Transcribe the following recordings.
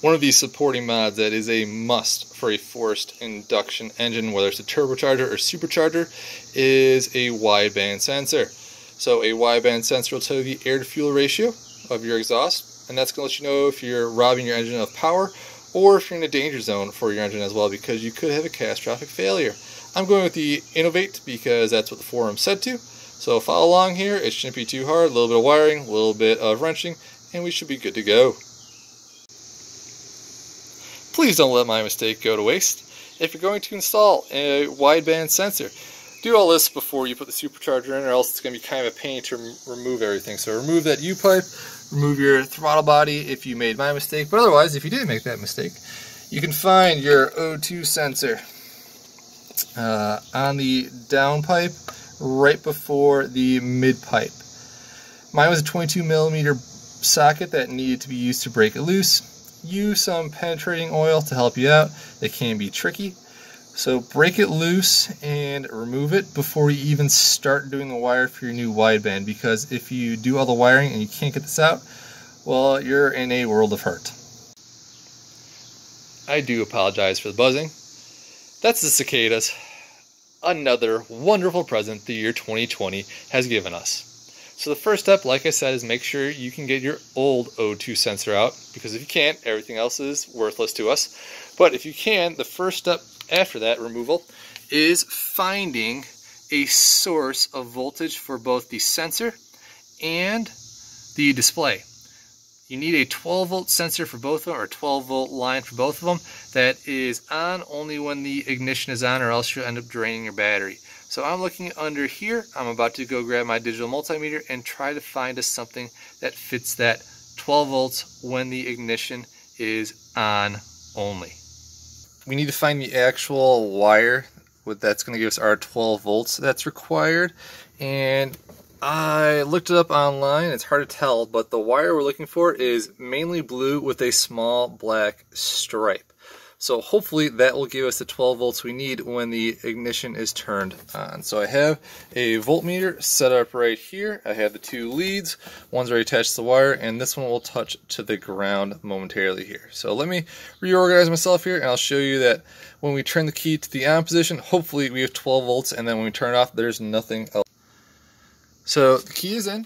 One of these supporting mods that is a must for a forced induction engine, whether it's a turbocharger or supercharger, is a wideband sensor. So a wideband sensor will tell you the air to fuel ratio of your exhaust, and that's going to let you know if you're robbing your engine of power or if you're in a danger zone for your engine as well because you could have a catastrophic failure. I'm going with the Innovate because that's what the forum said to. So follow along here. It shouldn't be too hard. A little bit of wiring, a little bit of wrenching, and we should be good to go. Please don't let my mistake go to waste. If you're going to install a wideband sensor, do all this before you put the supercharger in or else it's going to be kind of a pain to remove everything. So remove that U-pipe, remove your throttle body if you made my mistake. But otherwise, if you didn't make that mistake, you can find your O2 sensor uh, on the downpipe right before the mid pipe. Mine was a 22 millimeter socket that needed to be used to break it loose use some penetrating oil to help you out. They can be tricky. So break it loose and remove it before you even start doing the wire for your new wideband because if you do all the wiring and you can't get this out, well, you're in a world of hurt. I do apologize for the buzzing. That's the cicadas. Another wonderful present the year 2020 has given us. So the first step, like I said, is make sure you can get your old O2 sensor out because if you can't, everything else is worthless to us. But if you can, the first step after that removal is finding a source of voltage for both the sensor and the display. You need a 12 volt sensor for both of them or 12 volt line for both of them that is on only when the ignition is on or else you'll end up draining your battery. So I'm looking under here. I'm about to go grab my digital multimeter and try to find us something that fits that 12 volts when the ignition is on only. We need to find the actual wire that's going to give us our 12 volts that's required. And I looked it up online. It's hard to tell, but the wire we're looking for is mainly blue with a small black stripe. So hopefully that will give us the 12 volts we need when the ignition is turned on. So I have a voltmeter set up right here. I have the two leads. One's already attached to the wire and this one will touch to the ground momentarily here. So let me reorganize myself here and I'll show you that when we turn the key to the on position, hopefully we have 12 volts and then when we turn it off, there's nothing else. So the key is in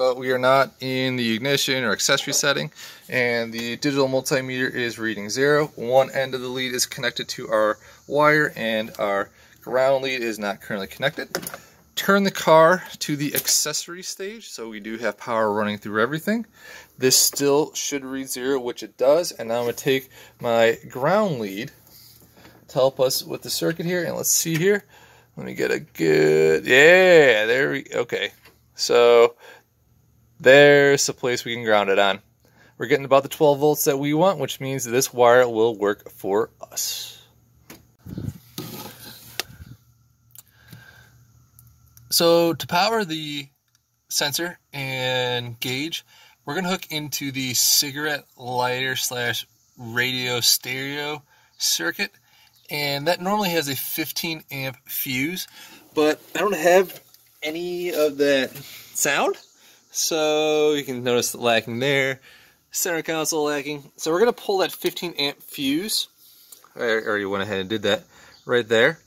but we are not in the ignition or accessory setting and the digital multimeter is reading zero. One end of the lead is connected to our wire and our ground lead is not currently connected. Turn the car to the accessory stage so we do have power running through everything. This still should read zero which it does and now I'm to take my ground lead to help us with the circuit here and let's see here. Let me get a good, yeah, there we, okay. So there's a place we can ground it on. We're getting about the 12 volts that we want, which means this wire will work for us. So to power the sensor and gauge, we're going to hook into the cigarette lighter slash radio stereo circuit. And that normally has a 15 amp fuse, but I don't have any of that sound. So you can notice the lacking there. Center console lacking. So we're going to pull that 15 amp fuse. I already went ahead and did that right there.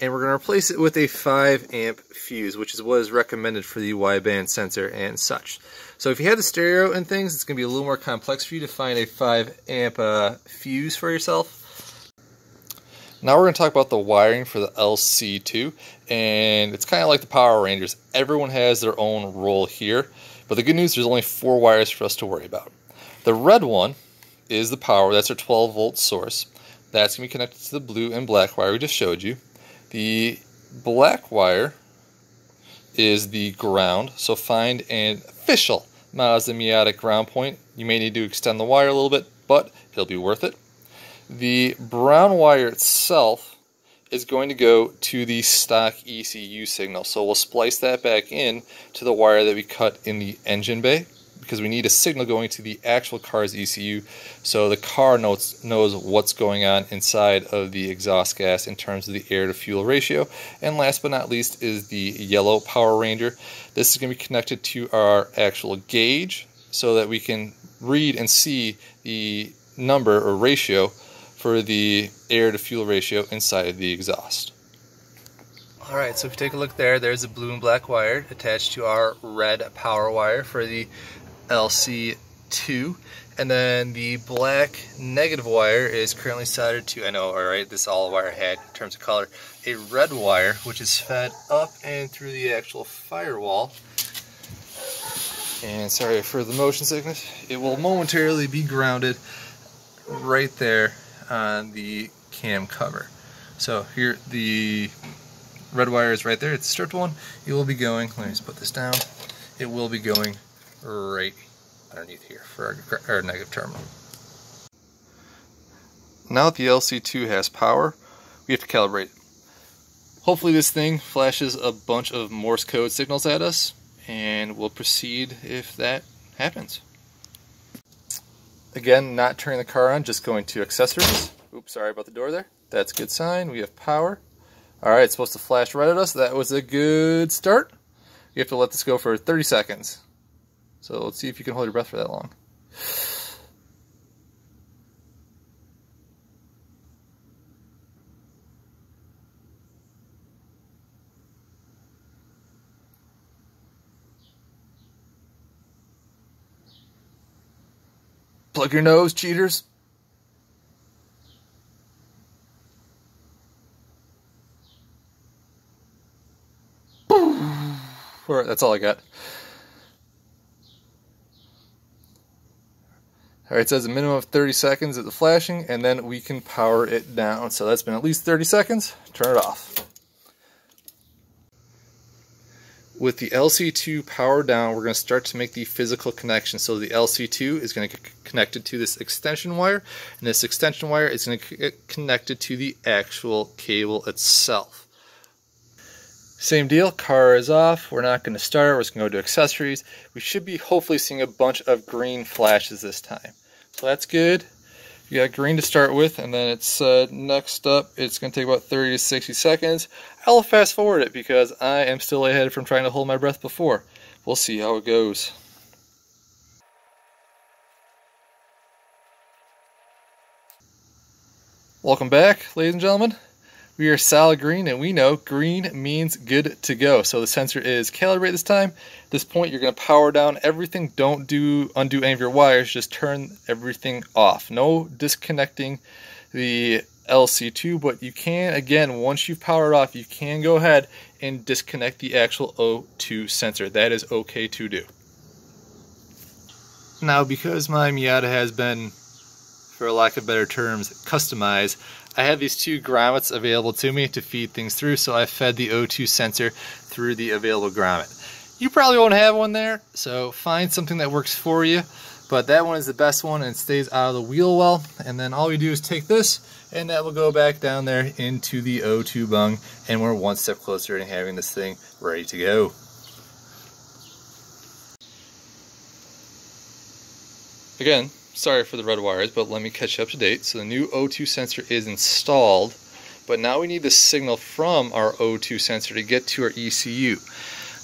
And we're going to replace it with a 5 amp fuse, which is what is recommended for the wideband sensor and such. So if you have the stereo and things, it's going to be a little more complex for you to find a 5 amp uh, fuse for yourself. Now we're going to talk about the wiring for the LC2, and it's kind of like the Power Rangers. Everyone has their own role here. But the good news, there's only four wires for us to worry about. The red one is the power. That's our 12 volt source. That's going to be connected to the blue and black wire we just showed you. The black wire is the ground. So find an official Mazda ground point. You may need to extend the wire a little bit, but it'll be worth it. The brown wire itself is going to go to the stock ECU signal. So we'll splice that back in to the wire that we cut in the engine bay because we need a signal going to the actual car's ECU so the car knows, knows what's going on inside of the exhaust gas in terms of the air to fuel ratio. And last but not least is the yellow Power Ranger. This is going to be connected to our actual gauge so that we can read and see the number or ratio for the air to fuel ratio inside the exhaust. Alright, so if you take a look there, there's a blue and black wire attached to our red power wire for the LC2. And then the black negative wire is currently soldered to, I know, alright, this all wire had in terms of color, a red wire which is fed up and through the actual firewall. And sorry for the motion sickness, it will momentarily be grounded right there on the cam cover. So here the red wire is right there. It's stripped one. It will be going, let me just put this down. It will be going right underneath here for our, our negative terminal. Now that the LC2 has power, we have to calibrate it. Hopefully this thing flashes a bunch of Morse code signals at us and we'll proceed if that happens. Again, not turning the car on, just going to accessories. Oops, sorry about the door there. That's a good sign. We have power. All right, it's supposed to flash right at us. That was a good start. You have to let this go for 30 seconds. So let's see if you can hold your breath for that long. Plug your nose, cheaters. That's all I got. Alright, it says a minimum of 30 seconds at the flashing, and then we can power it down. So that's been at least 30 seconds. Turn it off. With the LC2 powered down, we're going to start to make the physical connection. So the LC2 is going to get connected to this extension wire, and this extension wire is going to get connected to the actual cable itself. Same deal, car is off. We're not going to start. We're just going to go to accessories. We should be hopefully seeing a bunch of green flashes this time. So that's good. You got green to start with, and then it's uh, next up. It's going to take about 30 to 60 seconds. I'll fast forward it because I am still ahead from trying to hold my breath before. We'll see how it goes. Welcome back, ladies and gentlemen. We are solid green, and we know green means good to go. So the sensor is calibrated this time. At this point, you're going to power down everything. Don't do undo any of your wires. Just turn everything off. No disconnecting the LC2, but you can, again, once you've powered off, you can go ahead and disconnect the actual O2 sensor. That is okay to do. Now, because my Miata has been, for lack of better terms, customized, I have these two grommets available to me to feed things through, so I fed the O2 sensor through the available grommet. You probably won't have one there, so find something that works for you. But that one is the best one and stays out of the wheel well. And then all we do is take this and that will go back down there into the O2 bung and we're one step closer to having this thing ready to go. Again, sorry for the red wires, but let me catch you up to date. So the new O2 sensor is installed, but now we need the signal from our O2 sensor to get to our ECU.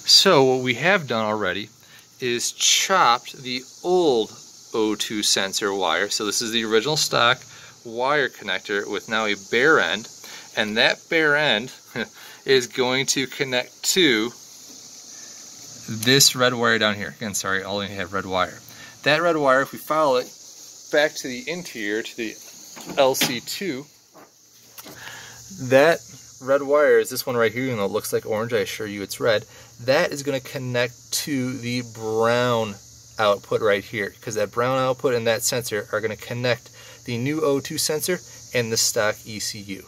So what we have done already is chopped the old O2 sensor wire. So this is the original stock wire connector with now a bare end, and that bare end is going to connect to this red wire down here. Again, sorry, I only have red wire. That red wire, if we follow it, back to the interior, to the LC2, that red wire is this one right here, even though it looks like orange, I assure you it's red. That is going to connect to the brown output right here, because that brown output and that sensor are going to connect the new O2 sensor and the stock ECU.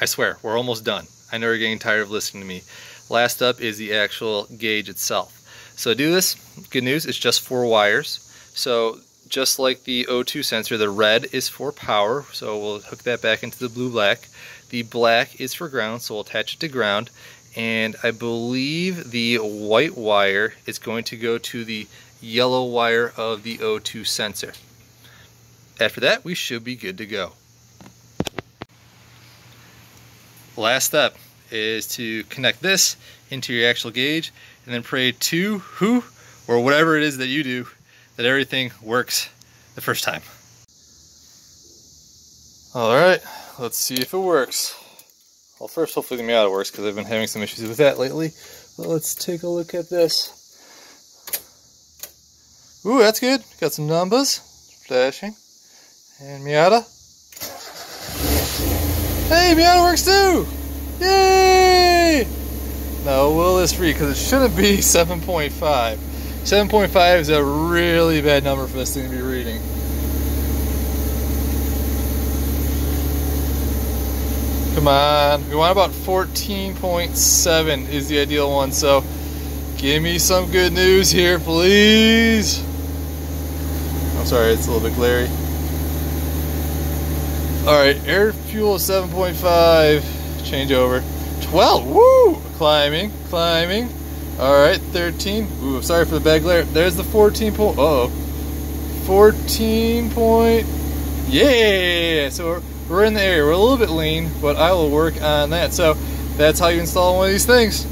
I swear, we're almost done. I know you're getting tired of listening to me. Last up is the actual gauge itself. So do this, good news, it's just four wires. So just like the O2 sensor, the red is for power, so we'll hook that back into the blue-black. The black is for ground, so we'll attach it to ground. And I believe the white wire is going to go to the yellow wire of the O2 sensor. After that, we should be good to go. Last step is to connect this into your actual gauge and then pray to who or whatever it is that you do that everything works the first time. All right, let's see if it works. Well, first, hopefully the Miata works because I've been having some issues with that lately. But let's take a look at this. Ooh, that's good. Got some numbers flashing. And Miata. Hey, Miata works too! Yay! No, will this read? Because it shouldn't be 7.5. 7.5 is a really bad number for this thing to be reading. Come on. We want about 14.7 is the ideal one, so give me some good news here, please. I'm sorry, it's a little bit glary. Alright, air fuel 7.5. Change over. 12. Woo! Climbing, climbing. Alright, 13. Ooh, sorry for the bad glare. There's the 14 point. Uh oh. 14 point. Yeah! So we're, we're in the area. We're a little bit lean, but I will work on that. So that's how you install one of these things.